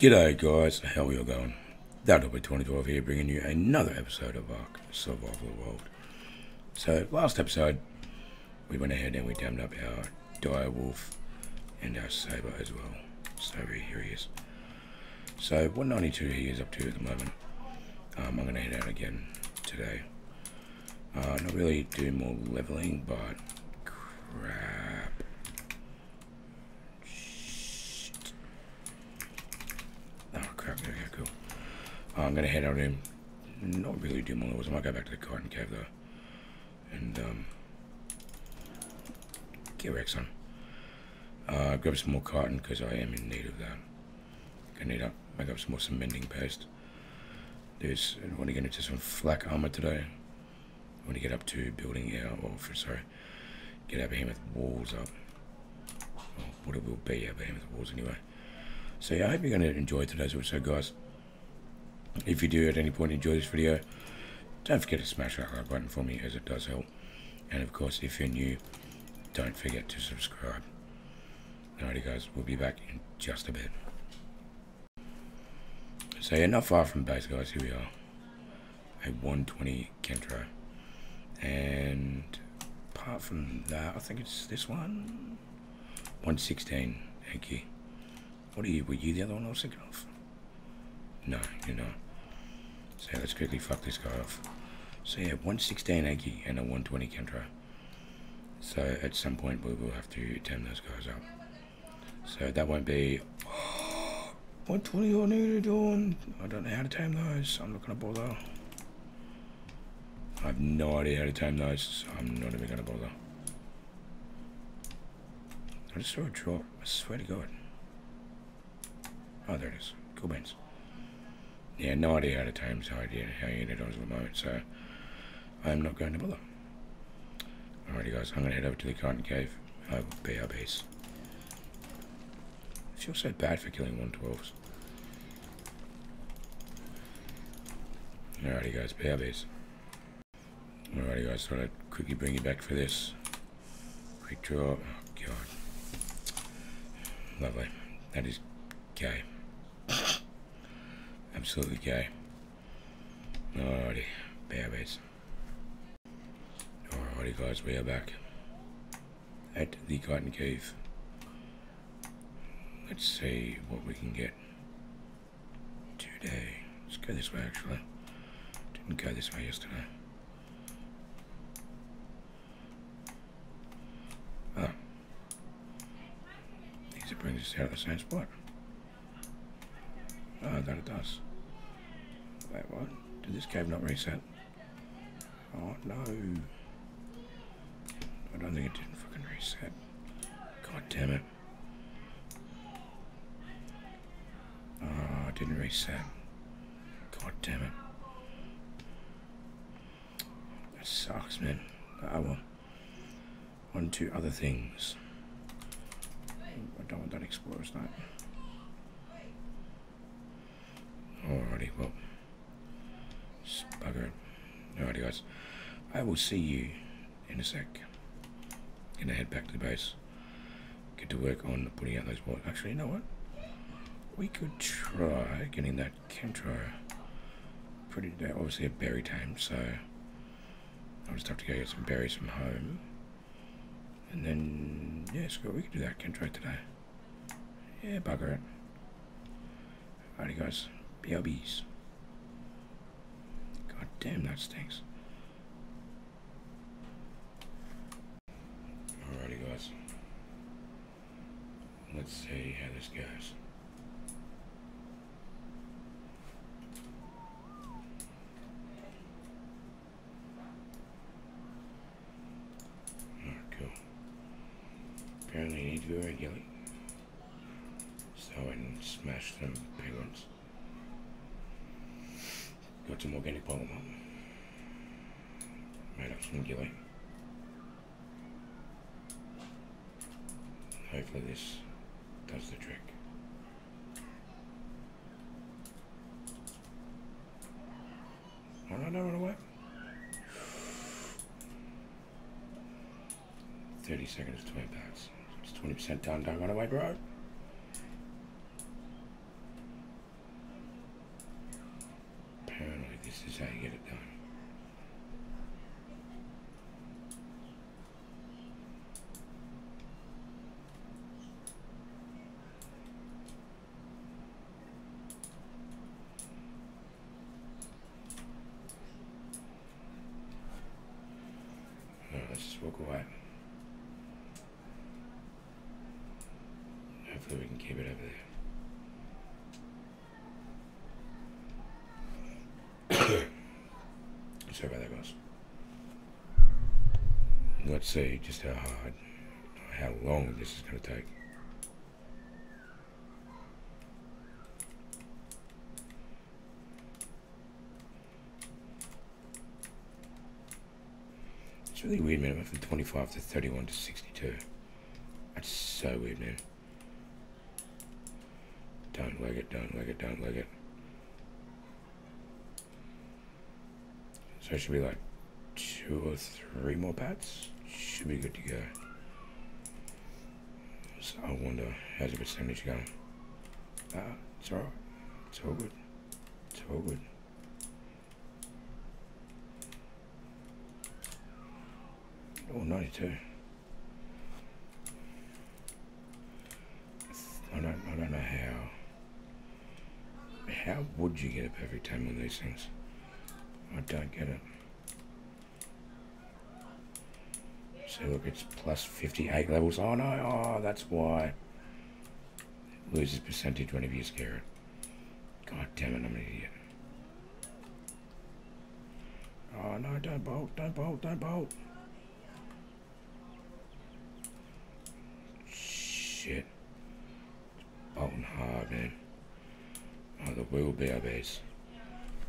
G'day guys, how are you going? That'll be 2012 here bringing you another episode of Ark Survival Evolved. So last episode we went ahead and we dammed up our dire wolf and our saber as well. So here he is. So 192 he is up to at the moment. Um, I'm going to head out again today. Uh, not really do more leveling, but crap. Shit. Oh crap, okay, cool. Uh, I'm going to head out and not really do more levels. I might go back to the Cotton Cave though. And um, get Rex on. Uh, grab some more cotton because I am in need of that. I need to make up some more cementing paste. There's, I want to get into some flak armor today. I want to get up to building our, or for, sorry, get our behemoth walls up. Or what it will be, our behemoth walls anyway. So yeah, I hope you're going to enjoy today's episode, guys. If you do at any point enjoy this video, don't forget to smash that like button for me as it does help. And of course, if you're new, don't forget to subscribe. Alrighty guys, we'll be back in just a bit. So yeah, not far from base guys, here we are. A 120 Kentro. And apart from that, I think it's this one. 116 Anky. What are you, were you the other one I was thinking of? No, you're not. So let's quickly fuck this guy off. So yeah, 116 Anky and a 120 Kentro. So at some point we will have to turn those guys up. So that won't be 120 I need doing. I don't know how to tame those. I'm not gonna bother. I have no idea how to tame those, so I'm not even gonna bother. I just saw a drop. I swear to God. Oh, there it is. Cool beans. Yeah, no idea how to tame, so idea how you on at the moment, so I'm not going to bother. Alrighty guys, I'm gonna head over to the Cotton Cave. I will be our base. I feel so bad for killing 112s. Alrighty guys, be our base. Alrighty guys, thought I'd quickly bring you back for this. Quick draw. Oh god. Lovely. That is gay. Absolutely gay. Alrighty, be our base. Alrighty guys, we are back at the Cotton Cave. Let's see what we can get today. Let's go this way actually. Didn't go this way yesterday. Ah. Oh. Needs to bring us out of the same spot. Oh, that it does. Wait, one. Did this cave not reset? Oh, no. I don't think it didn't fucking reset. God damn it. Oh, it didn't reset. God damn it. That sucks, man. Oh well. On to other things. I don't want that explorer's night. Alrighty, well. Bugger it. Alrighty, guys. I will see you in a sec. Gonna head back to the base. Get to work on putting out those walls. Actually, you know what? We could try getting that Kentro. Pretty, obviously a berry tame, so I'll just have to go get some berries from home. And then, yeah, Scott, we could do that Kentro today. Yeah, bugger it. Alrighty, guys. BRBs. Damn, that stinks. Alrighty, guys. Let's see how this goes. Alright, cool. Apparently, you need to be regularly. So I can smash some penguins. Got some organic polymer. Made up some ghillie. Hopefully this does the trick. No, no, run away. 30 seconds, 20 packs. It's 20% done, don't run away, bro. This is how you get it done. Alright, let's just walk away. Hopefully we can keep it over there. Sorry about that, guys. Let's see just how hard, how long this is going to take. It's really weird, man. Went from 25 to 31 to 62. That's so weird, man. Don't leg it, don't leg it, don't leg it. So it should be like two or three more pats. Should be good to go. So I wonder, how's the percentage going? Ah, it's alright. It's all good. It's all good. Oh, 92. I don't, I don't know how. How would you get a perfect time on these things? I don't get it. So look, it's plus 58 levels. Oh no, oh, that's why. It loses percentage whenever you scare it. God damn it, I'm an idiot. Oh no, don't bolt, don't bolt, don't bolt. Shit. Bolting hard, man. The wheel will be our base.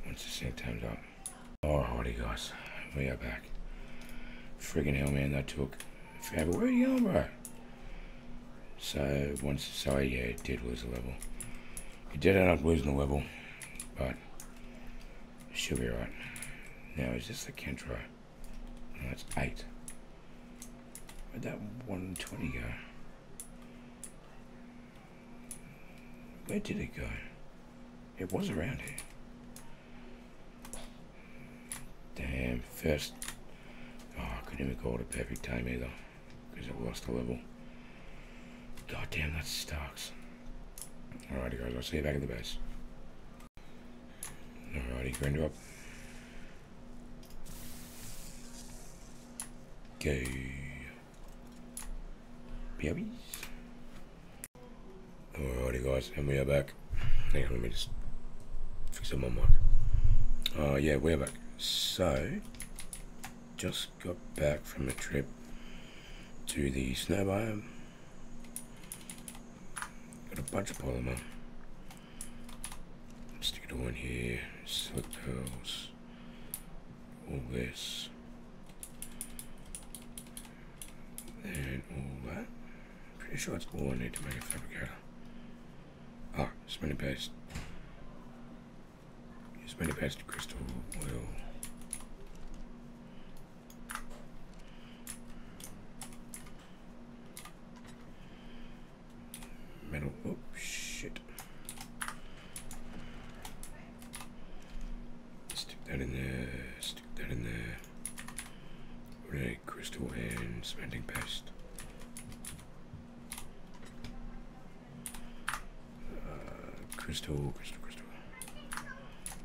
Once this thing turns up. Alrighty, guys. We are back. Friggin' hell, man, that took forever. Where are you going, bro? So, once, so yeah, it did lose a level. It did end up losing a level, but should be right. Now, is this the Kentro? No, it's 8. Where'd that 120 go? Where did it go? It was hmm. around here. Damn, first. Oh, I couldn't even call it a perfect time either. Because I lost a level. God damn, that sucks. Alrighty, guys, I'll see you back at the base. Alrighty, grinder up. Go. Babies. Alrighty, guys, and we are back. Hang on, let me just up my mic. Oh, yeah, we're back. So, just got back from a trip to the snow biome. Got a bunch of polymer. Stick it all in here. Silica pearls. All this. And all that. Pretty sure it's all I need to make a fabricator. Ah, cementing paste. Cementing paste crystal oil. metal. Oh, shit. Stick that in there. Stick that in there. Red crystal and cementing paste. Uh, crystal, crystal, crystal.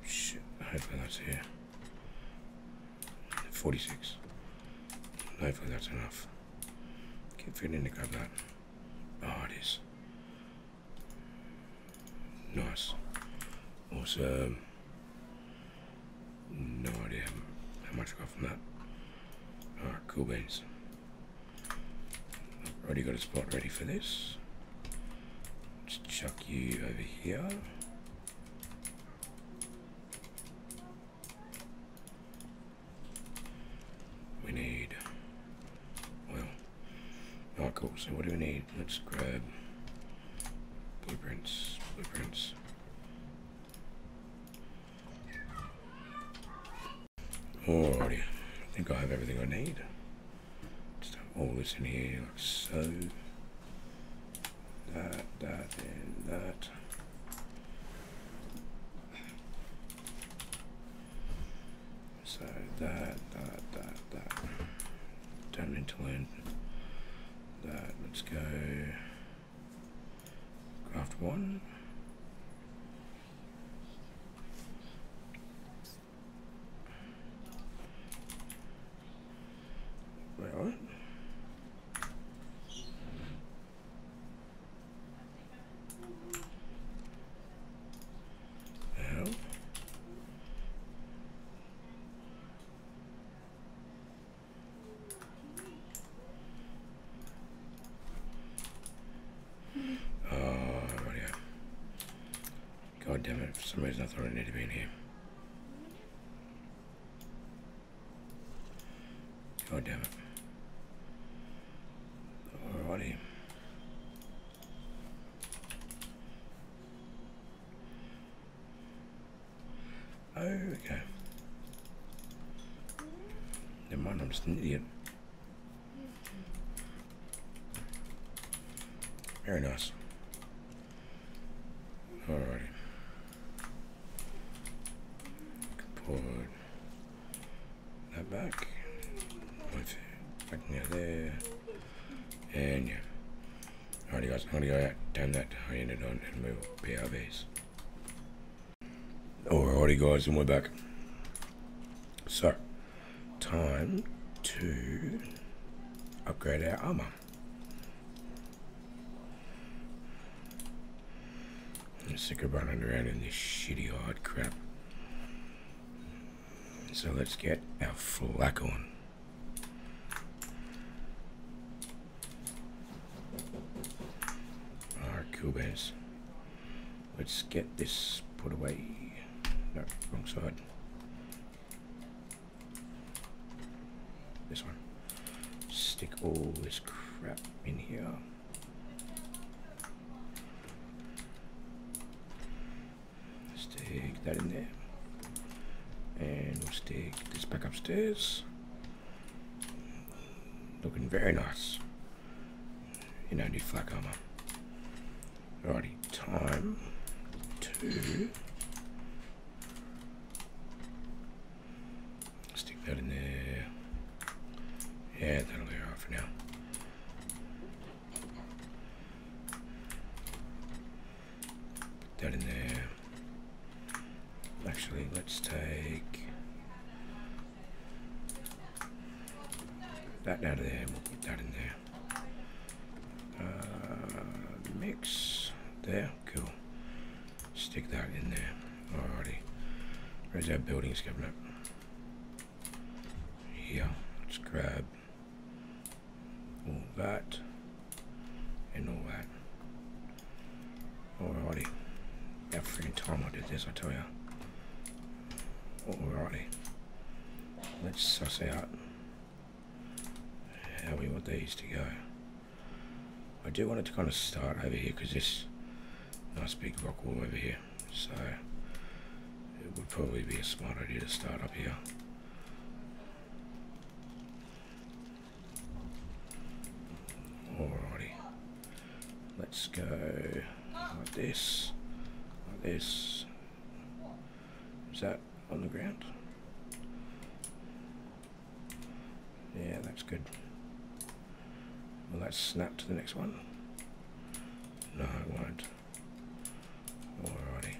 Shit. Hopefully that's here. 46. Hopefully that's enough. Keep fitting to grab that. Oh, it is. Nice. Awesome. Uh, no idea how much I got from that. Alright, cool beans. I've Already got a spot ready for this. Let's chuck you over here. We need, well, oh cool, so what do we need? Let's grab blueprints blueprints. Alrighty, I think I have everything I need. Just have all this in here like so. That, that, and that. So that, that, that, that. Need to learn that. Let's go craft one. Well, well. Oh, yeah. For some reason I thought I needed to be in here. God damn it. Alrighty. Okay. Never mind, I'm just an idiot. Very nice. Alrighty. Put that back. With back near there. And yeah. Alrighty guys, I'm gonna go out down that I ended on and move BRBs. Alrighty guys, and we're back. So, time to upgrade our armor. I'm sick of running around in this shitty hard crap. So let's get our flak on. Alright, cool bears. Let's get this put away. No, wrong side. This one. Stick all this crap in here. Stick that in there. And this back upstairs. Looking very nice. You don't need flak armor. Alrighty, time to stick that in there. Yeah, that'll be alright for now. Put that in there. Actually, let's take that out of there. We'll put that in there. Uh, mix there. Cool. Stick that in there. Alrighty. Where's our buildings coming up? Here. Let's grab all that and all that. Alrighty. About freaking time I did this, I tell ya. Alrighty. Let's suss out these to go. I do want it to kind of start over here because this nice big rock wall over here. So it would probably be a smart idea to start up here. Alrighty. Let's go like this, like this. Is that on the ground? Yeah, that's good. Will that snap to the next one? No, it won't. Alrighty.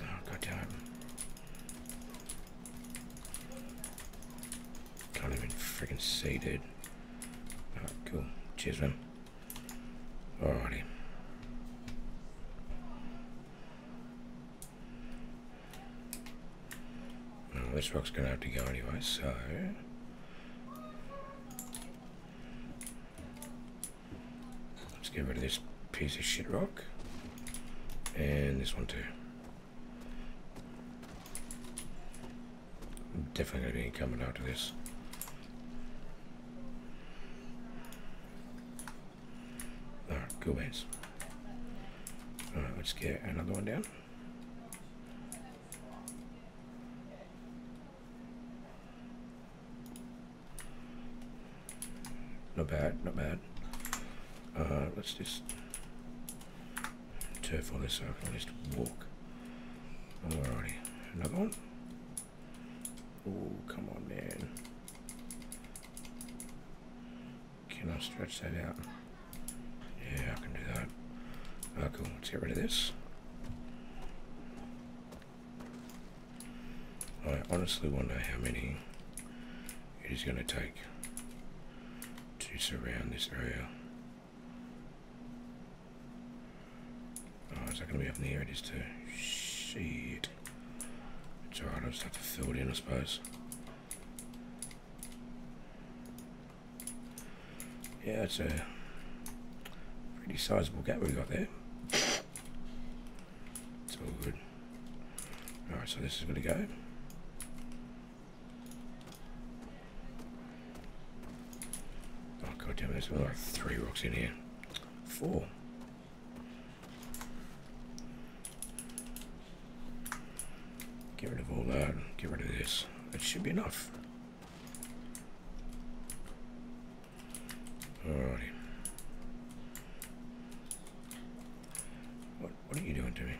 Oh, god damn it. Can't even freaking see, dude. Alright, cool. Cheers, man. Alrighty. Well, this rock's gonna have to go anyway, so... Let's get rid of this piece of shit rock. And this one too. Definitely gonna be coming this. Alright, cool beans. Alright, let's get another one down. Not bad, not let's just turf all this so I can least walk. Alrighty, another one. Oh, come on, man. Can I stretch that out? Yeah, I can do that. Oh, cool. Let's get rid of this. I honestly wonder how many it is going to take to surround this area. Is that going to be up in the air? It is too. Shit. It's alright, I'll just have to fill it in, I suppose. Yeah, it's a pretty sizable gap we've got there. It's all good. Alright, so this is going to go. Oh god damn it, there's like three rocks in here. Four. Get rid of all that, get rid of this. That should be enough. Alrighty. What, what are you doing to me?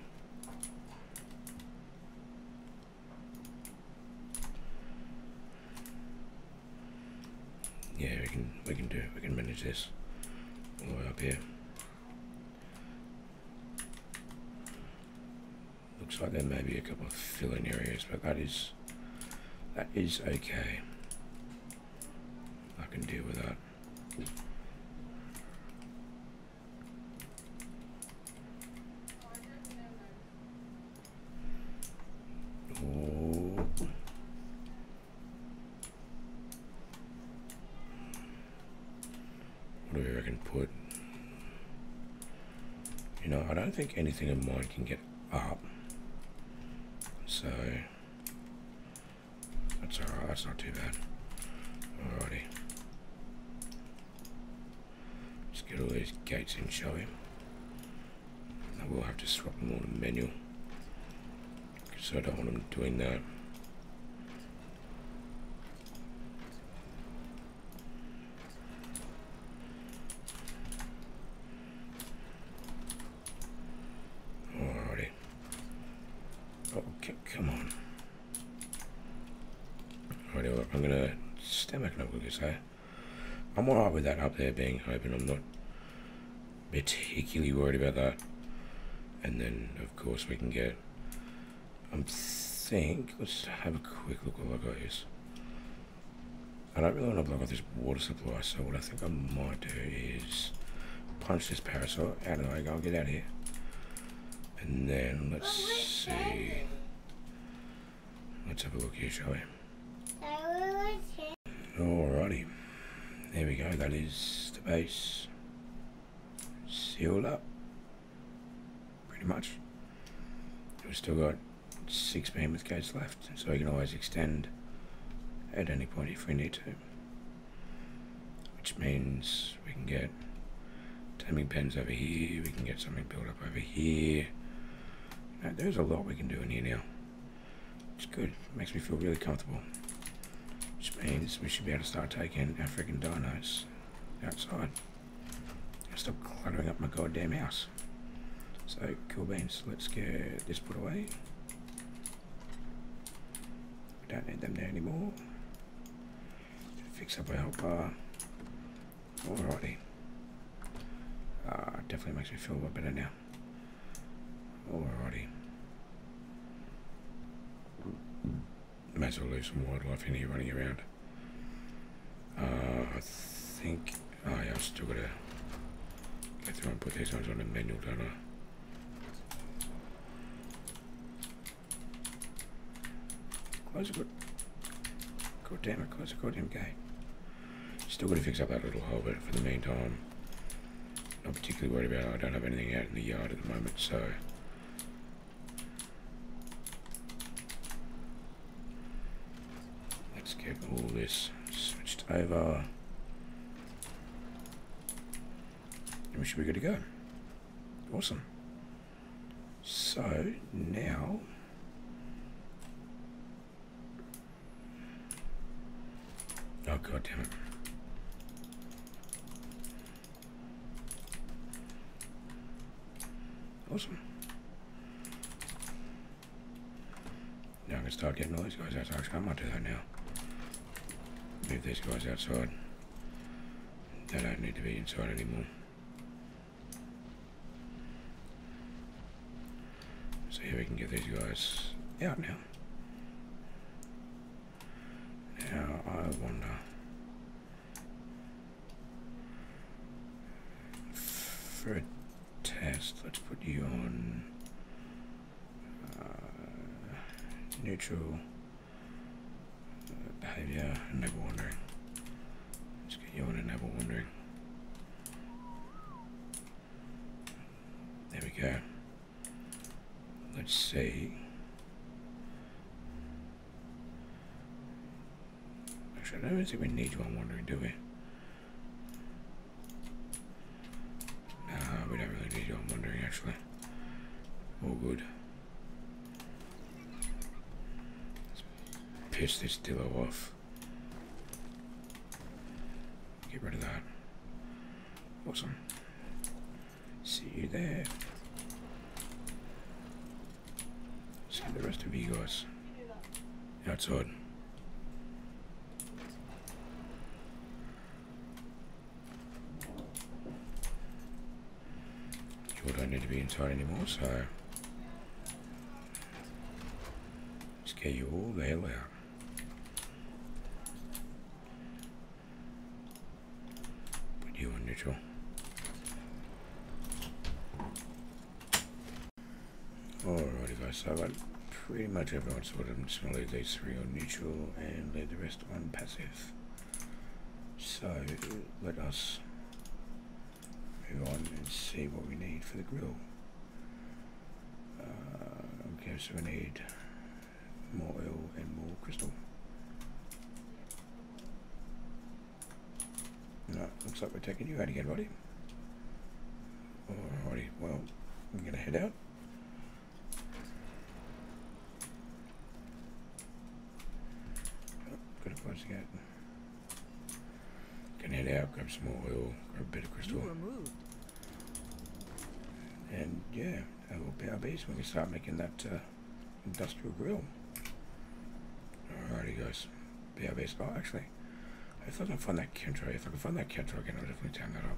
Yeah, we can, we can do, it. we can manage this all the way up here. Looks like there may be a couple of filling areas, but that is, that is okay. I can deal with that. Oh. Put? You know, I don't think anything of mine can get up. So that's alright, that's not too bad. Alrighty. Let's get all these gates in, shall we? I will have to swap them all to manual. So I don't want them doing that. Alrighty. Oh, c- come on. Alrighty, well, I'm gonna stomach it up with this, eh? I'm alright with that up there being open. I'm not particularly worried about that. And then, of course, we can get. I think. Let's have a quick look at what I got here. I don't really want to block off this water supply, so what I think I might do is punch this Parasaur out of the way. Go get out of here. And then let's see. Let's have a look here, shall we? Alrighty. There we go. That is the base sealed up. Pretty much. We've still got six behemoth gates left, so we can always extend at any point if we need to. Which means we can get taming pens over here, we can get something built up over here. There's a lot we can do in here now. It's good. makes me feel really comfortable. Which means we should be able to start taking our freaking dinos outside. Stop cluttering up my goddamn house. So, cool beans. Let's get this put away. We don't need them there anymore. Fix up our help bar. Alrighty. Uh, definitely makes me feel a lot better now. Alrighty. May as well leave some wildlife in here running around. Uh, I think. Oh, yeah, I've still got to go through and put these ones on the manual, don't I? Close it. God damn it, close the goddamn gate. Still got to fix up that little hole, but for the meantime, not particularly worried about it. I don't have anything out in the yard at the moment, so. Let's get all this switched over. And we should be good to go. Awesome. So now Oh god damn it. Awesome. Now I can start getting all these guys outside. Actually, I might do that now. Move these guys outside. They don't need to be inside anymore. So here we can get these guys out now. Now I wonder for a test, let's put you on uh, neutral behavior, never wondering. Let's get you on a never wondering. There we go. Let's see. Actually, I don't think we need you on wandering, do we don't really need you on wandering actually. All good. Let's piss this Dillo off. Get rid of that. Awesome. See you there. See the rest of you guys outside. You don't need to be inside anymore, so let's you all the hell out. Put you on neutral. Alrighty guys, so I've got pretty much everyone sorted. I'm just going to leave these three on neutral and leave the rest on passive. So let us move on and see what we need for the grill. Uh, okay, so we need more oil and more crystal. No, looks like we're taking you out again, buddy. Alrighty, well, I'm gonna head out. The gate. Can head out, grab some more oil, grab a bit of crystal. You were moved. And yeah, a little BRBs when we can start making that uh, industrial grill. Alrighty guys, BRBs. Oh actually, I can find that Kentro, if I can find that Kentro again, I'll definitely turn that up.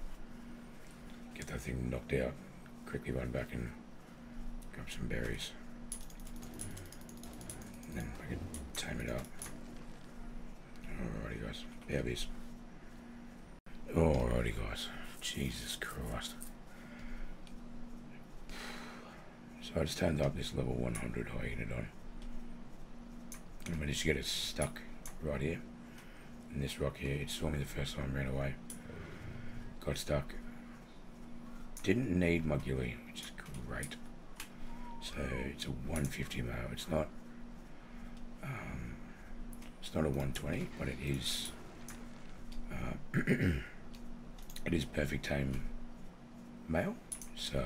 Get that thing knocked out. Quickly run back and grab some berries. And then I can tame it up. Alrighty guys, BRBs. Alrighty guys, Jesus Christ. So I just turned up this level 100 Hyaenodon. I managed to get it stuck right here. In this rock here, it saw me the first time, ran away. Got stuck. Didn't need my ghillie, which is great. So it's a 150 male. It's not um, it's not a 120, but it is uh, it is perfect tame male. So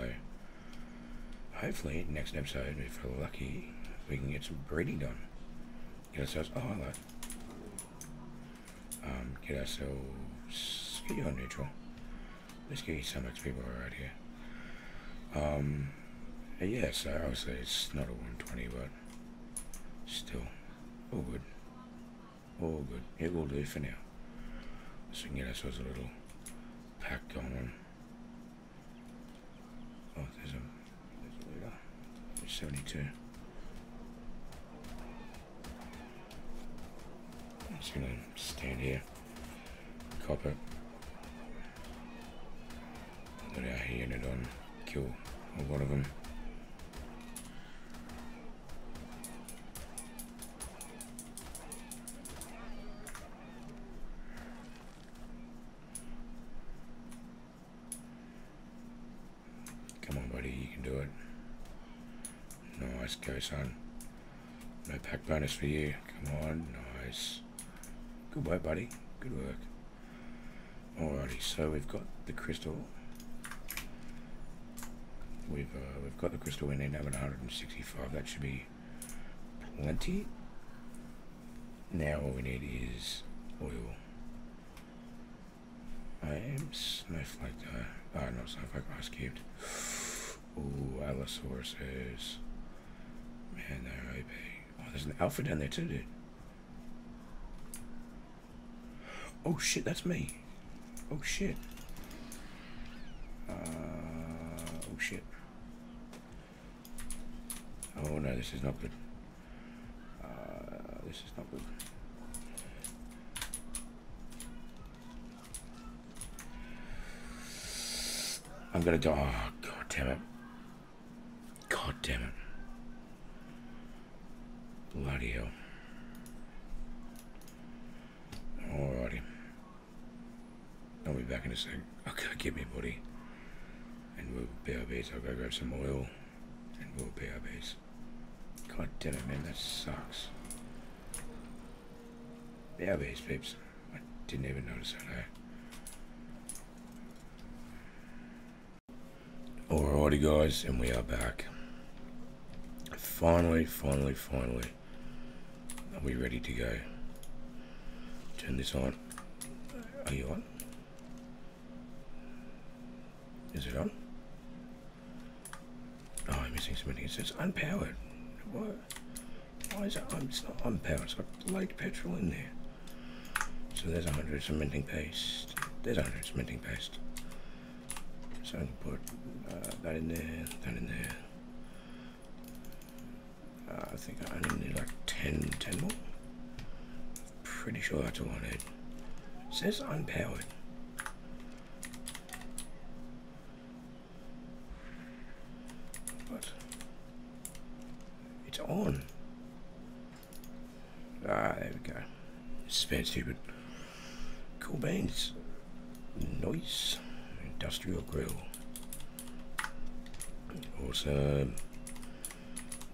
hopefully next episode, if we're lucky, we can get some breeding done. Get ourselves, oh, I like, um, get ourselves, get you on neutral. Let's get you some XP while we're out here. Um, yeah, so obviously it's not a 120, but still, all good. All good. It will do for now. So we can get ourselves a little pack going. Oh, there's a there's a leader. 72. Just gonna stand here, cop it, let our unit on, kill a lot of them. Come on, buddy, you can do it. Nice go, son. No pack bonus for you. Come on, nice. Good work, buddy. Good work. Alrighty, so we've got the crystal. We've uh, we've got the crystal we need now at 165. That should be plenty. Now all we need is oil. I am snowflake though. Oh, not snowflake, ice cubed. Ooh, Allosaurus. Man, they're OP. Oh, there's an alpha down there too, dude. Oh shit, that's me. Oh shit. Uh, oh shit. Oh no, this is not good. Uh, this is not good. I'm gonna die. Oh, god damn it. God damn it. Bloody hell. Alrighty. I'll be back in a sec. Okay, get me, a buddy. And we'll be our base. I'll go grab some oil. And we'll be our base. God damn it, man. That sucks. BRBs, peeps. I didn't even notice that, eh? Alrighty guys, and we are back. Finally, finally, finally. Are we ready to go? Turn this on. Are you on? Is it on? Oh, I'm missing something. It says unpowered. What? Why is it? It's not unpowered. It's got light petrol in there. So there's a hundred cementing paste. There's a hundred cementing paste. So I can put uh, that in there, that in there. Uh, I think I only need like 10, 10 more. Pretty sure that's all I need. It says unpowered. On. Ah, there we go. It's bad stupid. Cool beans. Nice. Industrial grill. Awesome.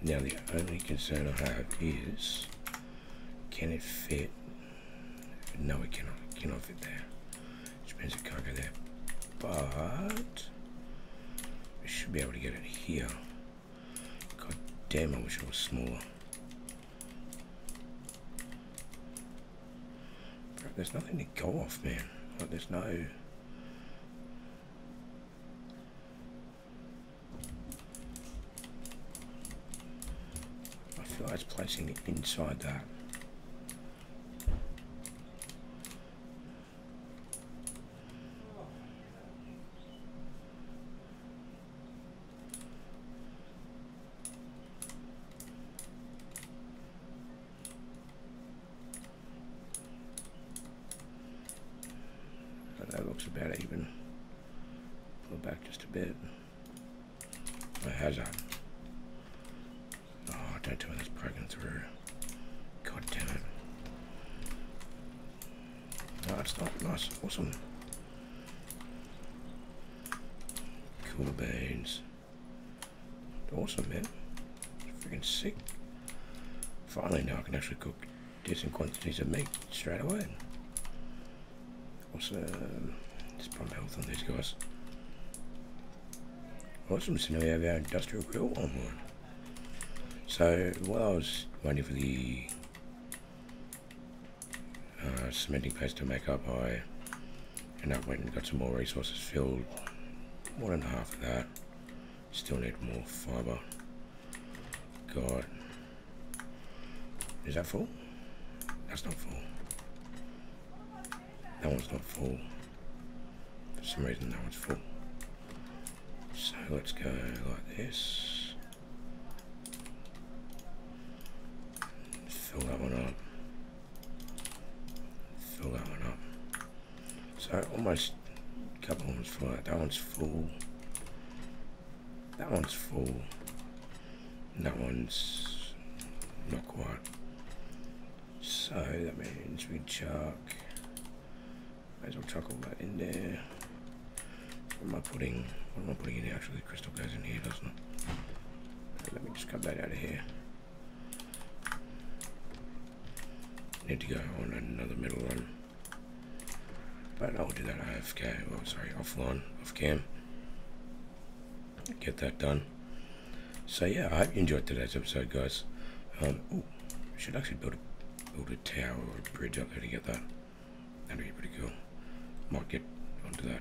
Now the only concern I have is, can it fit? No, it cannot. It cannot fit there. Which means it can't go there. But we should be able to get it here. Damn, I wish it was smaller. There's nothing to go off, man. Like, there's no... guys placing it inside that actually cook decent quantities of meat straight away. Awesome. Just pump health on these guys. Awesome, so now we have our industrial grill online. So while I was waiting for the uh, cementing paste to make up, I ended up went and got some more resources filled. More than half of that. Still need more fibre. Got. Is that full? That's not full. That one's not full. For some reason, that one's full. So let's go like this. Fill that one up. Fill that one up. So almost a couple ones full. That one's full. That one's full. that one's not quite. So that means we chuck. Might as well chuck all that in there. What am I putting? What am I putting in here? Actually, crystal goes in here, doesn't it? Let me just cut that out of here. need to go on another middle one, But I'll do that AFK, oh sorry, offline, off cam. Get that done. So yeah, I hope you enjoyed today's episode, guys. Um, ooh, should actually build a, build a tower or a bridge up there to get that. That'd be pretty cool. Might get onto that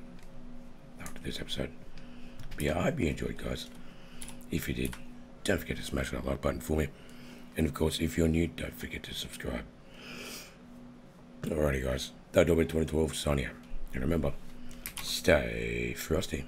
after this episode. But yeah, I hope you enjoyed, guys. If you did, don't forget to smash that like button for me. And of course, if you're new, don't forget to subscribe. Alrighty, guys. ThatHobbet2012, Sonia. And remember, stay frosty.